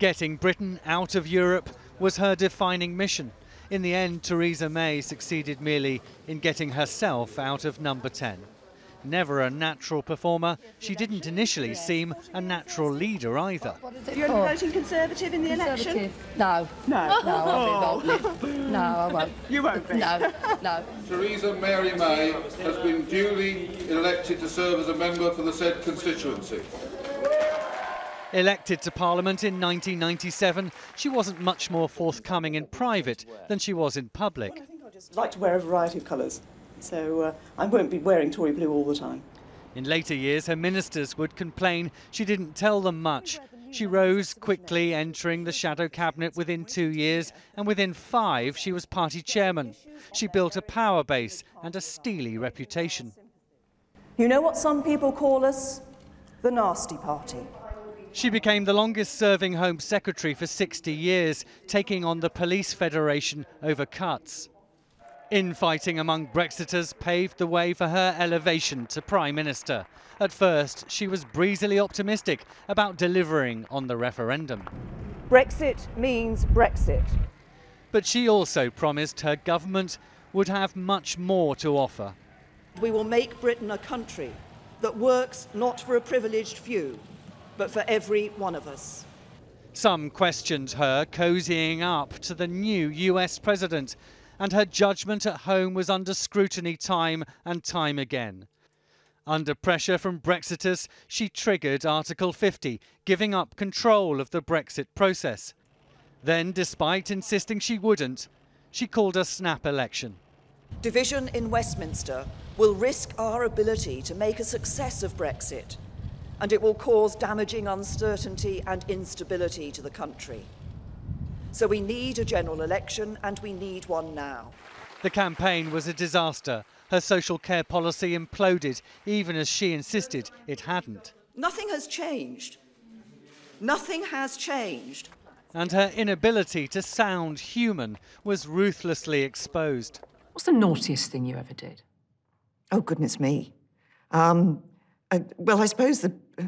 Getting Britain out of Europe was her defining mission. In the end, Theresa May succeeded merely in getting herself out of number 10. Never a natural performer, she didn't initially seem a natural leader either. You're voting Conservative in the election? No. No. No, I won't live. No, I won't. You won't be? No, no. Theresa Mary May has been duly elected to serve as a member for the said constituency. Elected to Parliament in 1997, she wasn't much more forthcoming in private than she was in public. I think I just like to wear a variety of colours, so uh, I won't be wearing Tory blue all the time. In later years, her ministers would complain she didn't tell them much. She rose quickly, entering the shadow cabinet within two years, and within five, she was party chairman. She built a power base and a steely reputation. You know what some people call us? The nasty party. She became the longest serving Home Secretary for 60 years, taking on the Police Federation over cuts. Infighting among Brexiters paved the way for her elevation to Prime Minister. At first, she was breezily optimistic about delivering on the referendum. Brexit means Brexit. But she also promised her government would have much more to offer. We will make Britain a country that works not for a privileged few, but for every one of us. Some questioned her cozying up to the new US president, and her judgment at home was under scrutiny time and time again. Under pressure from Brexiters, she triggered Article 50, giving up control of the Brexit process. Then, despite insisting she wouldn't, she called a snap election. Division in Westminster will risk our ability to make a success of Brexit, and it will cause damaging uncertainty and instability to the country. So we need a general election, and we need one now. The campaign was a disaster. Her social care policy imploded, even as she insisted it hadn't. Nothing has changed. Nothing has changed. And her inability to sound human was ruthlessly exposed. What's the naughtiest thing you ever did? Oh, goodness me. Um, uh, well, I suppose the. Uh,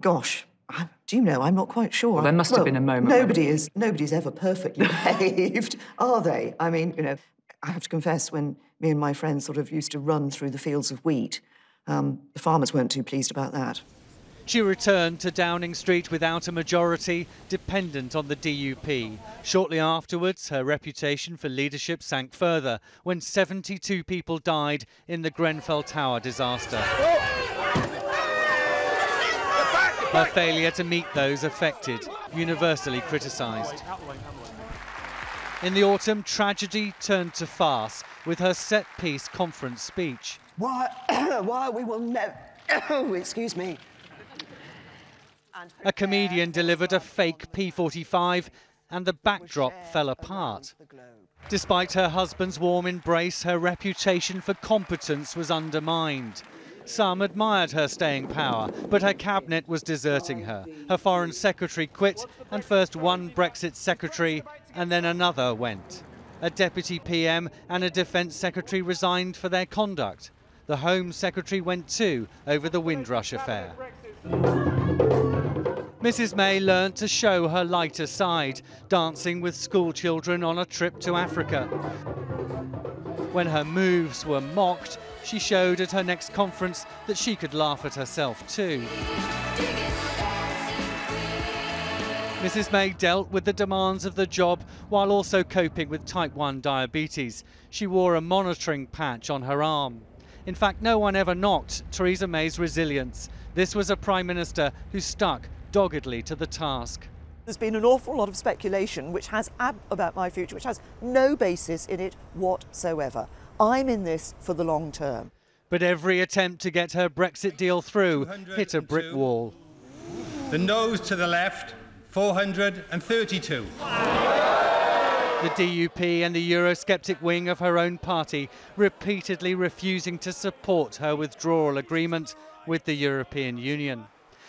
gosh, I, do you know? I'm not quite sure. Well, there must have been a moment when- Nobody is. Nobody's ever perfectly behaved, are they? I mean, you know, I have to confess, when me and my friends sort of used to run through the fields of wheat, um, the farmers weren't too pleased about that. She returned to Downing Street without a majority, dependent on the DUP. Shortly afterwards, her reputation for leadership sank further when 72 people died in the Grenfell Tower disaster. Her failure to meet those affected, universally criticised. In the autumn, tragedy turned to farce with her set piece conference speech. Why, why we will never. Excuse me. A comedian delivered a fake P45 and the backdrop fell apart. Despite her husband's warm embrace, her reputation for competence was undermined. Some admired her staying power, but her cabinet was deserting her. Her foreign secretary quit, and first one Brexit secretary and then another went. A deputy PM and a defence secretary resigned for their conduct. The Home Secretary went too over the Windrush affair. Mrs May learnt to show her lighter side, dancing with school children on a trip to Africa. When her moves were mocked, she showed at her next conference that she could laugh at herself too. Mrs May dealt with the demands of the job while also coping with type 1 diabetes. She wore a monitoring patch on her arm. In fact, no one ever knocked Theresa May's resilience. This was a Prime Minister who stuck doggedly to the task. There's been an awful lot of speculation which has ab- about my future, which has no basis in it whatsoever. I'm in this for the long term. But every attempt to get her Brexit deal through hit a brick wall. The noes to the left, 432. The DUP and the Eurosceptic wing of her own party repeatedly refusing to support her withdrawal agreement with the European Union.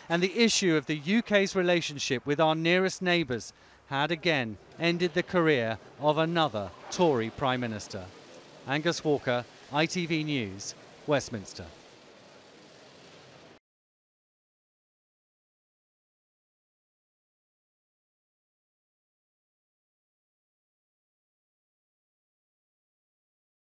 And the issue of the UK's relationship with our nearest neighbours had again ended the career of another Tory Prime Minister. Angus Walker, ITV News, Westminster.